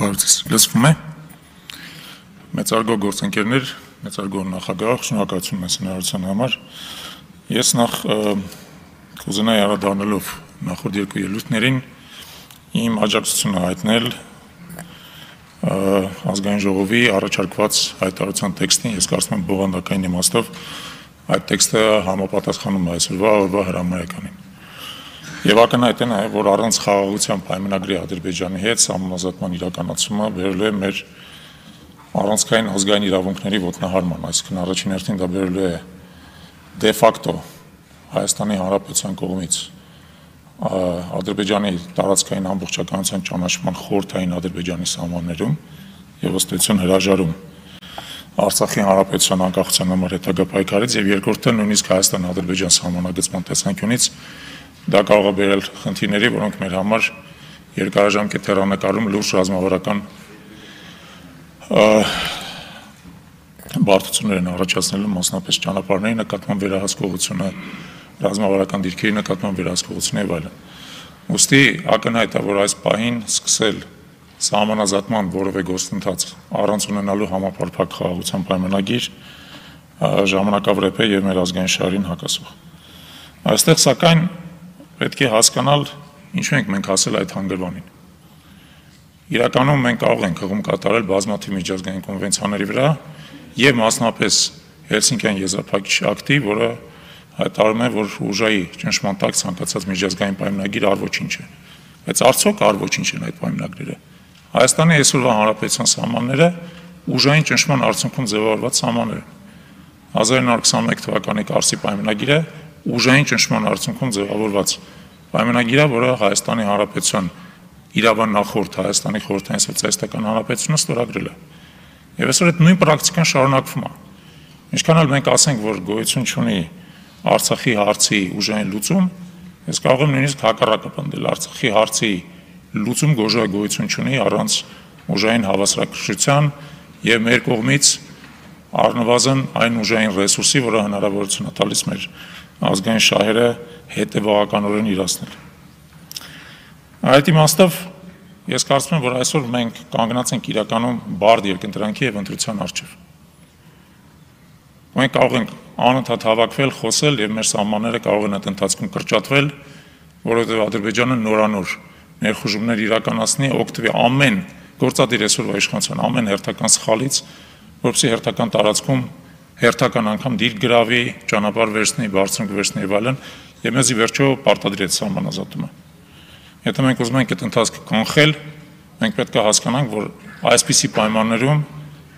Բարոյցս լսվում է։ Մեծարգո գործընկերներ, մեծարգո նախագահ, շնորհակալություն մեծ հնարավորության համար։ Ես նախ կուզենայի անդրադառնալով նախորդ երկու ելույթներին իմ աջակցությունը հայտնել ազգային ժողովի առաջարկված հայտարարության տեքստին, ես կարծում եմ բովանդակային իմաստով այդ տեքստը համապատասխանում է այսօրվա օրվա հրամայականին։ Եվ ակնհայտ է նաև, որ առանց խաղաղության պայմանագրի Ադրբեջանի հետ համազատման իրականացումը վերելու է մեր առանցքային ազգային իրավունքների ոտնահարման, այսինքն առաջին հերթին դա վերելու է դե ֆակտո Հայաստանի Հանրապետության կողմից Ադրբեջանի տարածքային ամբողջականության ճանաչման խորթային Ադրբեջանի սահմաններում եւ ըստեյություն հրաժարում Արցախի Հանրապետության անկախության համար հետագա պայքարից եւ երկրորդը նույնիսկ Հայաստան-Ադրբեջան սահմանագծման տեսանկյունից Դա կարող է բերել խնդիրների, որոնք մեր համար երկարաժամկետ հեռանկարում լուրջ ռազմավարական բարդություններ են առաջացնելու մասնապես ճանապարհների նկատմամբ վերահսկողությունը, ռազմավարական դիրքերի նկատմամբ վերահսկողությունը եւ այլն։ Ոստի ակնհայտ է, որ այս պահին սկսել սահմանազատման որևէ գործընթաց առանց ունենալու համապարփակ խաղաղության պայմանագիր ժամանակավրեպ է եւ մեր ազգային շահերին հակասող։ Այստեղ սակայն պետք է հասկանալ ինչու ենք մենք հասել այդ հանգրվանին։ Իրականում մենք կարող ենք հղում կատարել բազմաթիվ միջազգային կոնվենցիաների վրա եւ մասնապես Հելսինկյան եզրափակիչ ակտի, որը հայտարարում է, որ ուժայի ճնշման տակ ցանկացած միջազգային պայմանագիր առ ոչինչ է։ Բայց արդյոք առ ոչինչ են այդ պայմանագրերը։ Հայաստանի այսօրվա հանրապետության սահմանները ուժային ճնշման արդյունքում ձևավորված սահմաններ են։ 1921 թվականի Կարսի պայմանագիրը ուժային ճնշման արդյունքում ձևավորված պայմանագիր է, որը Հայաստանի Հանրապետության իրավան նախորդ Հայաստանի խորհրդային սոցիալիստական հանրապետությունը ստորագրել է։ Եվ այսօր այդ նույն պրակտիկան շարունակվում է։ Ինչքան էլ մենք ասենք, որ գոյություն չունի Արցախի հարցի ուժային լուծում, ես կարող եմ նույնիսկ հակառակը պնդել. Արցախի հարցի լուծում գոժա գոյություն չունի առանց ուժային հավասարակշռության եւ մեր կողմից առնվազն այն ուժային ռեսուրսի, որը հնարավորություն է տալիս մեր ազգային շահերը հետևողականորեն իրացնել։ Այդ իմաստով ես կարծում եմ, որ այսօր մենք կանգնած ենք իրականում բարդ երկընտրանքի եւ ընտրության առջեւ։ Մենք կարող ենք անընդհատ հավաքվել, խոսել եւ մեր սահմանները կարող են այդ ընթացքում կրճատվել, որովհետեւ Ադրբեջանը նորանոր ներխուժումներ իրականացնի օգտվի ամեն գործադիր այսօրվա իշխանության ամեն հերթական սխալից, որովհետեւ հերթական տարածքում հերթական անգամ դիր գրավի, ճանապարհ վերցնի, բարձրunk վերցնի եւ այլն, եւ մեզի վերջո պարտադրի այդ սահմանազատումը։ Եթե մենք ուզում ենք այդ ընթացքը կանխել, մենք պետք է հասկանանք, որ այսպիսի պայմաններում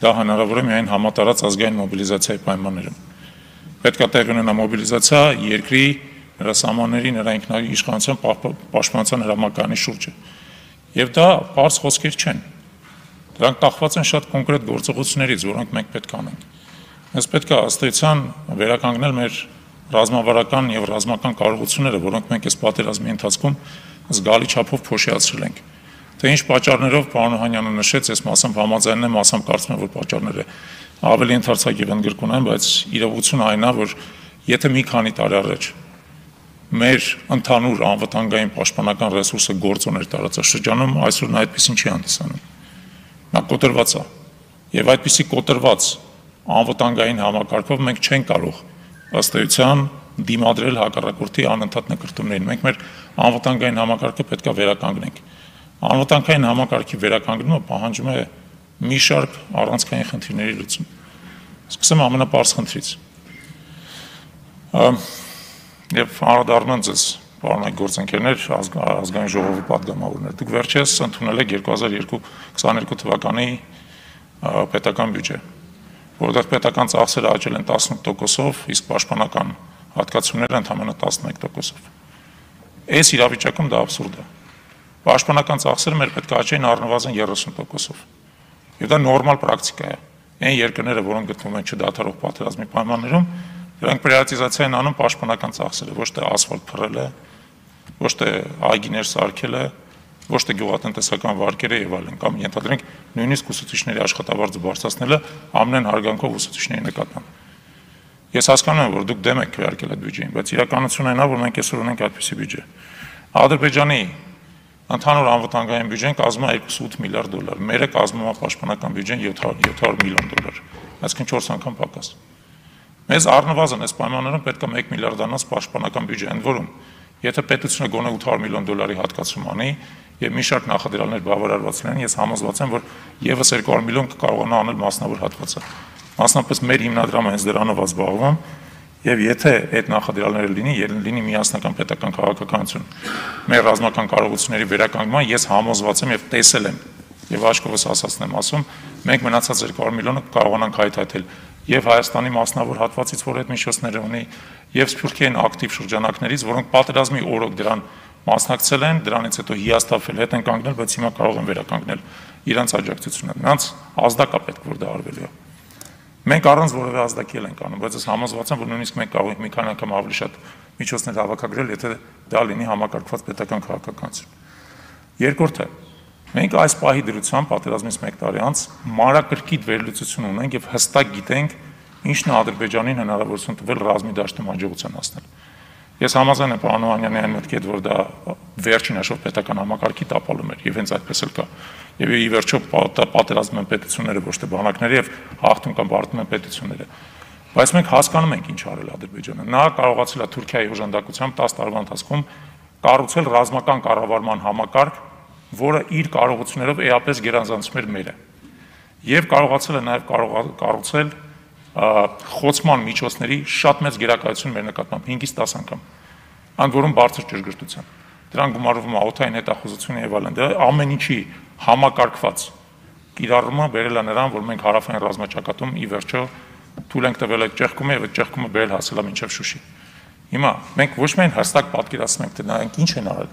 դա հնարավոր է միայն համատարած ազգային մոբիլիզացիայի պայմաններում։ Պետք է տեղ ունենա մոբիլիզացիա երկրի նրա սահմանների, նրա ինքնավի իշխանության պաշտպանության հրամականի շուրջը։ Եվ դա բարձ խոսքեր չեն։ Դրանք կախված են շատ կոնկրետ գործողություններից, որոնք մենք պետք անենք։ Մենք պետք է ըստեյցան վերականգնել մեր ռազմավարական եւ ռազմական կարողությունները, որոնք մենք այս պատերազմի ընթացքում զգալի չափով փոշիացրել ենք։ Թե ինչ պատճառներով պարոն Օհանյանը նշեց, ես մասամբ համաձայնն եմ, մասամբ կարծում եմ, որ պատճառները ավելի ընդարձակ եւ ընդգրկուն են, բայց իրողությունը այն է, որ եթե մի քանի տարի առաջ մեր ընդհանուր անվտանգային պաշտպանական ռեսուրսը գործոն էր տարածաշրջանում, այսօր նա այդպեսին չի հանդիսանում։ Նա կոտրված է։ Եվ այդպիսի կոտրված անվտանգային համակարգով մենք չենք կարող ըստ էության դիմադրել հակառակորդի անընդհատ նկարտումներին։ Մենք մեր անվտանգային համակարգը պետք է վերականգնենք։ Անվտանգային համակարգի վերականգնումը պահանջում է մի շարք առանցքային խնդիրների լուծում։ Սկսեմ ամենապարզ խնդրից։ Եվ անդառնում ձեզ, պարոն այ գործընկերներ, ազգային ժողովի падգամավորներ, դուք վերջերս ընդունել եք 2022 թվականի պետական բյուջե որովհետև պետական ծախսերը աճել են 18%-ով, իսկ պաշտպանական հատկացումները ընդհանրապես 11%-ով։ Այս իրավիճակում դա абսուրդ է։ Պաշտպանական ծախսերը մեր պետք է աճեն առնվազն 30%-ով։ Եվ դա նորմալ պրակտիկա է։ Այն երկրները, որոնք գտնվում են չդադարող պատերազմի պայմաններում, դրանք պրիվատիզացիա են անում պաշտպանական ծախսերը, ոչ թե ասֆալտ փռելը, ոչ թե այգիներ սարքելը, ոչ թե գյուղատնտեսական վարկերը եւ այլն կամ ենթադրենք նույնիսկ ուսուցիչների աշխատավարձը բարձրացնելը ամեն հարգանքով ուսուցիչների նկատմամբ։ Ես հասկանում եմ, որ դուք դեմ եք քվեարկել այդ բյուջեին, բայց իրականությունն այն է, որ մենք այսօր ունենք այդպիսի բյուջե։ Ադրբեջանի Ընդհանուր անվտանգային բյուջեն կազմում է 2.8 միլիարդ դոլար, մերը կազմում է պաշտպանական բյուջեն 700 միլիոն դոլար, այսինքն 4 անգամ պակաս։ Մեզ առնվազն այս պայմաններում պետք է 1 միլիարդանոց պաշտպանական բյուջե, ընդ որում, եթե պետությունը գոնե 800 միլիոն դոլարի հատկացում անի եւ մի շարք նախադրյալներ բավարարված լինեն, ես համոզված եմ, որ եւս 200 միլիոն կկարողանա անել մասնավոր հատվածը։ Մասնապես մեր հիմնադրամը հենց դրանով ազբաղվում Եվ եթե այդ նախադրյալները լինի, լինի միասնական պետական քաղաքականություն, մեր ռազմական կարողությունների վերականգնման ես համոզված եմ եւ տեսել եմ եւ աչքովս ասածն եմ ասում, մենք մնացած 200 միլիոնը կարողանանք հայթայթել եւ Հայաստանի մասնավոր հատվածից, որ այդ միջոցները ունի, եւ Սփյուռքիային ակտիվ շրջանակներից, որոնք պատերազմի օրոք դրան մասնակցել են, դրանից հետո հիաստափել, հետ են կանգնել, բայց հիմա կարող են վերականգնել իրանց աջակցությունը։ Նրանց ազդակա պետք որ դա արվելու է։ Մենք առանց որևէ ազդակել ենք անում, բայց ես համոզված եմ, որ նույնիսկ մենք կարող ենք մի քանի անգամ ավելի շատ միջոցներ հավաքագրել, եթե դա լինի համակարգված պետական քաղաքականություն։ Երկրորդը, մենք այս պահի դրությամբ պատերազմից 1 տարի անց մանրակրկիտ վերլուծություն ունենք եւ հստակ գիտենք ինչն է Ադրբեջանին հնարավորություն տվել ռազմի դաշտում հաջողության հասնել։ Ես համաձայն եմ պարոն Օհանյանի այն մտքի հետ, որ դա վերջին հաշվով պետական համակարգի տապալում էր եւ հենց այդպես էլ կա։ Եվ ի վերջո պատերազմում են պետությունները ոչ թե բանակները եւ հաղթում կամ բարդում են պետությունները։ Բայց մենք հասկանում ենք ինչ արել Ադրբեջանը։ Նա կարողացել է Թուրքիայի օժանդակությամբ 10 տարվա ընթացքում կառուցել ռազմական կառավարման համակարգ, որը իր կարողություններով էապես գերանձանցում էր մերը։ Եվ կարողացել է նաև կառուցել խոցման միջոցների շատ մեծ գերակայություն մեր նկատմամբ 5-ից 10 անգամ ընդ որում բարձր ճշգրտությամբ դրան գումարվում է օթային հետախուզությունը եւ այլն դա ամեն ինչի համակարգված կիրառումը բերել է նրան որ մենք հարավային ռազմաճակատում ի վերջո թույլ ենք տվել այդ ճեղքումը եւ այդ ճեղքումը բերել հասել է մինչեւ Շուշի հիմա մենք ոչ միայն հստակ պատկերացնում ենք թե նրանք ինչ են արել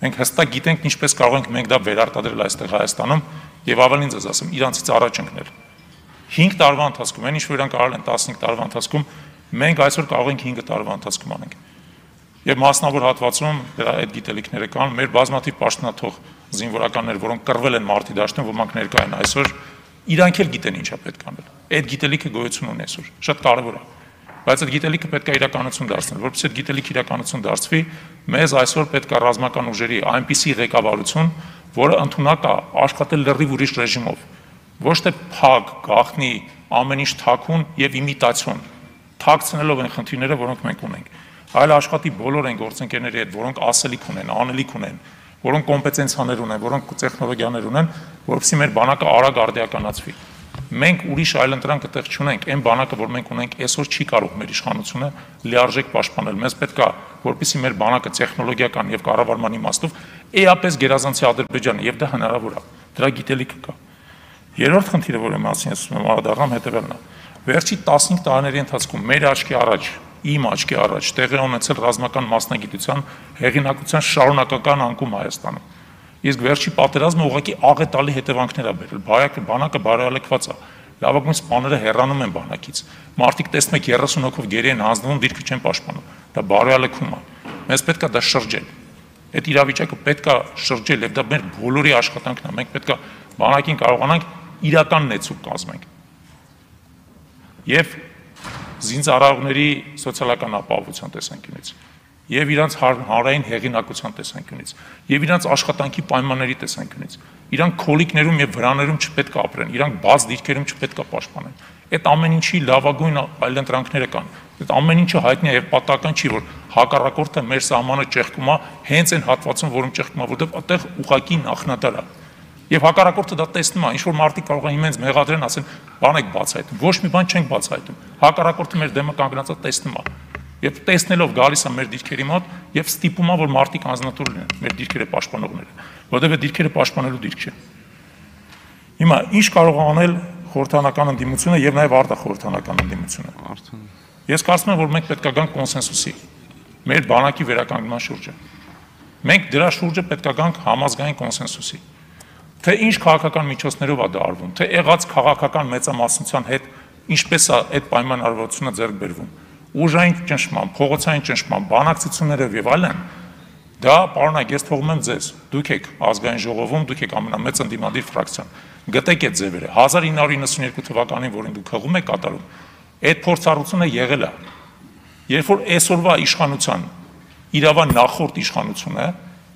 մենք հստակ գիտենք ինչպես կարող ենք մենք դա վերարտադրել այստեղ Հայաստանում եւ ավելին ձեզ ասեմ իրանցից առաջ ընկնել 5 տարվա ընթացքում, այն ինչ որ իրանք արել են 15 տարվա ընթացքում, մենք այսօր կարող ենք 5 տարվա ընթացքում անենք։ Եվ մասնավոր հատվածում դրա այդ գիտելիքները կան, մեր բազմաթիվ պաշտոնաթող զինվորականներ, որոնք կռվել են մարտի դաշտում, ոմանք ներկա են այսօր, իրանք էլ գիտեն ինչա պետք անել։ Այդ գիտելիքը գոյություն ունի այսօր։ Շատ կարևոր է։ Բայց այդ գիտելիքը պետք է իրականություն դարձնել, որովհետեւ այդ գիտելիքը իրականություն դարձվի, մեզ այսօր պետք է ռազմական ուժերի այնպիսի ղեկավարություն, որը ընդունակ է աշխատել լրիվ ուրիշ ռեժիմով ոչ թե փակ, գախնի, ամեն ինչ թակուն եւ իմիտացիոն, թաքցնելով այն խնդիրները, որոնք մենք ունենք, այլ աշխատի բոլոր այն գործընկերների հետ, որոնք ասելիք ունեն, անելիք ունեն, որոնք կոմպետենցիաներ ունեն, որոնք տեխնոլոգիաներ ունեն, որովհետեւ մեր բանակը արագ արդիականացվի։ Մենք ուրիշ այլընտրանք այդտեղ չունենք, այն բանակը, որ մենք ունենք, այսօր չի կարող մեր իշխանությունը լիարժեք պաշտպանել։ Մեզ պետք է, որպեսզի մեր բանակը տեխնոլոգիական եւ կառավարման իմաստով էապես գերազանցի Ադրբեջանը եւ դա հնարավոր է։ Դրա գիտելիքը կա։ Երրորդ խնդիրը, որի մասին ես ուզում եմ անդրադառնամ, հետևելն է։ Վերջի 15 տարիների ընթացքում մեր աչքի առաջ, իմ աչքի առաջ տեղի ունեցել ռազմական մասնագիտության հեղինակության շարունակական անկում Հայաստանում։ Իսկ վերջի պատերազմը ուղղակի աղետալի հետևանքներ ա բերել։ Բայակը բանակը բարոյալեկված է։ Լավագույն սպաները հեռանում են բանակից։ Մարտիկ տեսնում եք 30 հոգով գերի են հանձնվում, դիրքը չեն պաշտպանում։ Դա բարոյալեկում է։ Մեզ պետք է դա շրջել։ Այդ իրավիճակը պետք է շրջել եւ դա մեր բոլորի աշխատանքն է։ Մենք պետք է բանակին կարողանանք իրական նեցուկ կազմենք։ Եվ զինծառայողների սոցիալական ապահովության տեսանկյունից, եւ իրանց հանրային հեղինակության տեսանկյունից, եւ իրանց աշխատանքի պայմանների տեսանկյունից։ Իրանք քոլիկներում եւ վրաներում չպետք է ապրեն, իրանք բաց դիրքերում չպետք է պաշտպանեն։ Այդ ամեն ինչի լավագույն այլընտրանքները կան։ Այդ ամեն ինչը հայտնի է եւ պատահական չի, որ հակառակորդը մեր սահմանը ճեղքում է հենց այն հատվածում, որում ճեղքում է, որտեղ այդտեղ ուղակի նախնադար է Եվ հակառակորդը դա տեսնում է, ինչ որ մարդիկ կարող են ինձ մեղադրեն, ասեն, բան եք բացահայտում։ Ոչ մի բան չենք բացահայտում։ Հակառակորդը մեր դեմը կանգնած է տեսնում է։ Եվ տեսնելով գալիս է մեր դիրքերի մոտ եւ ստիպում է, որ մարդիկ անznատուր լինեն, մեր դիրքերը պաշտպանողները, որովհետեւ այդ դիրքերը պաշտպանելու դիրք չէ։ Հիմա ինչ կարող անել խորհրդանական ընդդիմությունը եւ նաեւ արտախորհրդանական ընդդիմությունը։ Արդեն։ Ես կարծում եմ, որ մենք պետք է գանք կոնսենսուսի մեր բանակի վերականգնման շուրջը։ Մենք դրա շուրջը պետք է գանք համազգային կոնսենսուսի թե ինչ քաղաքական միջոցներով է դա արվում, թե եղած քաղաքական մեծամասնության հետ ինչպես է այդ պայմանավորվածությունը ձեռք բերվում։ Ուժային ճնշման, փողոցային ճնշման, բանակցություններով եւ այլն, դա պարոնակ ես թողում եմ ձեզ։ Դուք եք ազգային ժողովում, դուք եք ամենամեծ ընդդիմադիր ֆրակցիան։ Գտեք այդ ձևերը։ 1992 թվականին, որին դուք հղում եք կատարում, այդ փորձառությունը եղել է։ Երբ որ այսօրվա իշխանության իրավան նախորդ իշխանությունը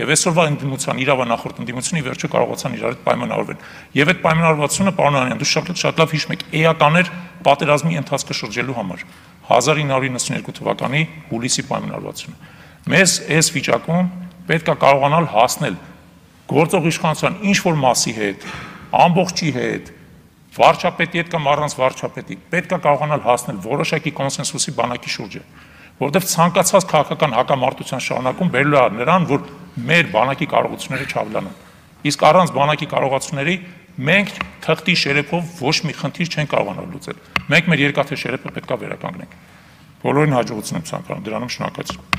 Եվ այսօրվա ընդդիմության իրավանախորդ ընդդիմությունը վերջը կարողացան իրար հետ պայմանավորվել։ Եվ այդ պայմանավորվածությունը, պարոն Անյան, դուք շատ շատ լավ հիշում եք, էական էր պատերազմի ընթացքը շրջելու համար։ 1992 թվականի հուլիսի պայմանավորվածությունը։ Մեզ այս վիճակում պետք է կարողանալ հասնել գործող իշխանության ինչ որ մասի հետ, ամբողջի հետ, վարչապետի հետ կամ առանց վարչապետի, պետք է կարողանալ հասնել որոշակի կոնսենսուսի բանակի շուրջը, որովհետև ցանկացած քաղաքական հակամարտության շարունակում բերելու է նրան, որ մեր բանակի կարողությունները չավելանան։ Իսկ առանց բանակի կարողությունների մենք թղթի շերեփով ոչ մի խնդիր չեն կարողանալ լուծել։ Մենք մեր երկաթե շերեփը պետքա վերականգնենք։ Բոլորին հաջողություն եմ ցանկանում, դրանում շնորհակալություն։